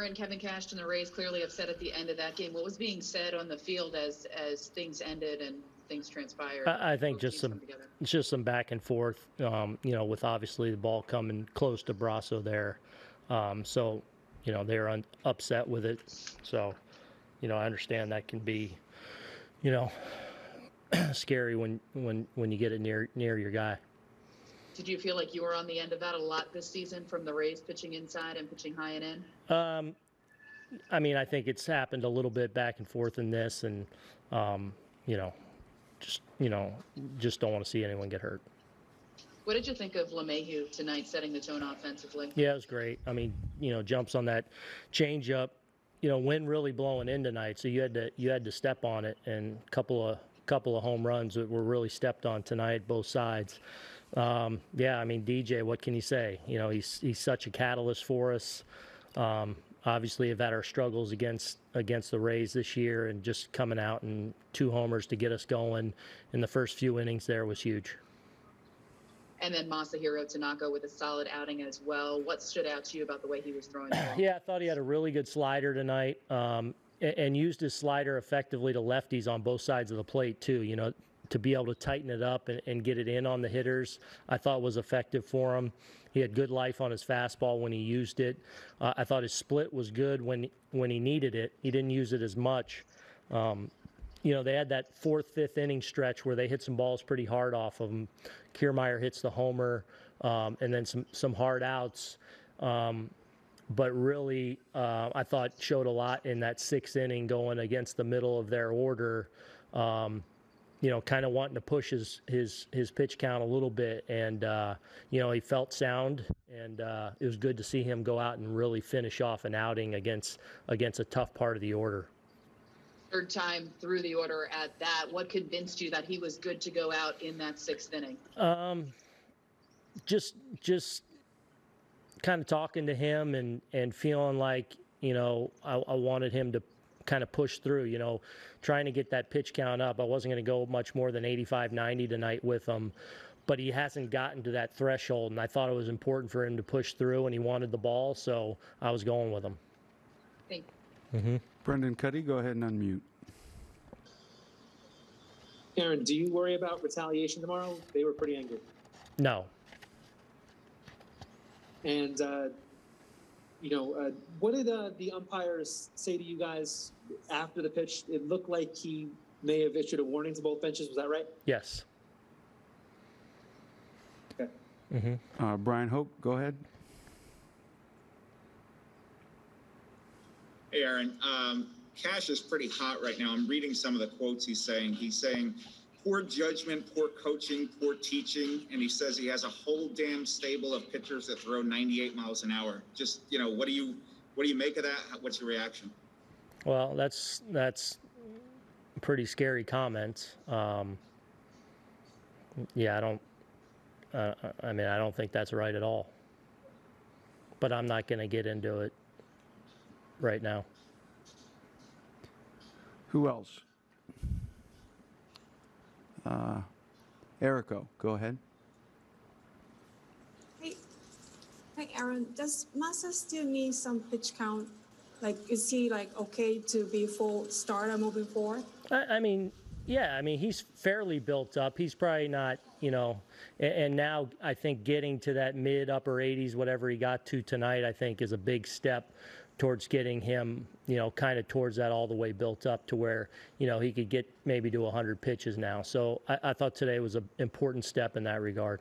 Aaron, Kevin Cash and the Rays clearly upset at the end of that game. What was being said on the field as as things ended and things transpired? I, I think just some come together? it's just some back and forth. Um, you know, with obviously the ball coming close to Brosseau there, um, so you know they're un- upset with it. So, you know, I understand that can be, you know, scary when when when you get it near near your guy. Did you feel like you were on the end of that a lot this season from the Rays pitching inside and pitching high and in? Um, I mean, I think it's happened a little bit back and forth in this, and um, you know, just you know, just don't want to see anyone get hurt. What did you think of LeMahieu tonight setting the tone offensively? Yeah, it was great. I mean, you know, jumps on that change up. You know, wind really blowing in tonight, so you had to you had to step on it, and a couple of couple of home runs that were really stepped on tonight, both sides. Um, yeah, I mean, DJ, what can you say? You know, he's he's such a catalyst for us. Um, obviously, have had our struggles against against the Rays this year, and just coming out and two homers to get us going in the first few innings there was huge. And then Masahiro Tanaka with a solid outing as well. What stood out to you about the way he was throwing? Yeah, I thought he had a really good slider tonight, um, and used his slider effectively to lefties on both sides of the plate too. You know, to be able to tighten it up and, and get it in on the hitters, I thought was effective for him. He had good life on his fastball when he used it. Uh, I thought his split was good when when he needed it. He didn't use it as much. Um, you know, they had that fourth, fifth inning stretch where they hit some balls pretty hard off of him. Kiermaier hits the homer, um, and then some some hard outs. Um, but really, uh, I thought showed a lot in that sixth inning going against the middle of their order. Um, you know, kind of wanting to push his his his pitch count a little bit, and uh, you know he felt sound, and uh, it was good to see him go out and really finish off an outing against against a tough part of the order. Third time through the order at that. What convinced you that he was good to go out in that sixth inning? Um, just just kind of talking to him and and feeling like you know I, I wanted him to kind of push through. You know, trying to get that pitch count up. I wasn't going to go much more than 85, 90 tonight with him. But he hasn't gotten to that threshold, and I thought it was important for him to push through, and he wanted the ball, so I was going with him. Thank mm-hmm. Brendan Kuty, go ahead and unmute. Aaron, do you worry about retaliation tomorrow? They were pretty angry. No, And, uh, you know, uh, what did uh, the umpires say to you guys after the pitch? It looked like he may have issued a warning to both benches. Was that right? yes. Okay. hmm Uh, Bryan Hoch, go ahead. Hey, Aaron. Um, Cash is pretty hot right now. I'm reading some of the quotes he's saying. He's saying poor judgment, poor coaching, poor teaching, and he says he has a whole damn stable of pitchers that throw 98 miles an hour. Just you know, what do you what do you make of that? What's your reaction? Well, that's that's pretty scary comment. Um, yeah, I don't. Uh, I mean, I don't think that's right at all. But I'm not going to get into it right now. Who else? Uh, Erico, go ahead. Hey, hey, Aaron, does Masa still need some pitch count? Like, is he like okay to be full starter moving forward? I, I mean, yeah, I mean, he's fairly built up. He's probably not, you know, and, and now I think getting to that mid upper 80s, whatever he got to tonight, I think is a big step towards getting him, you know, kind of towards that all the way built up to where, you know, he could get maybe to 100 pitches now. So I, I thought today was an important step in that regard.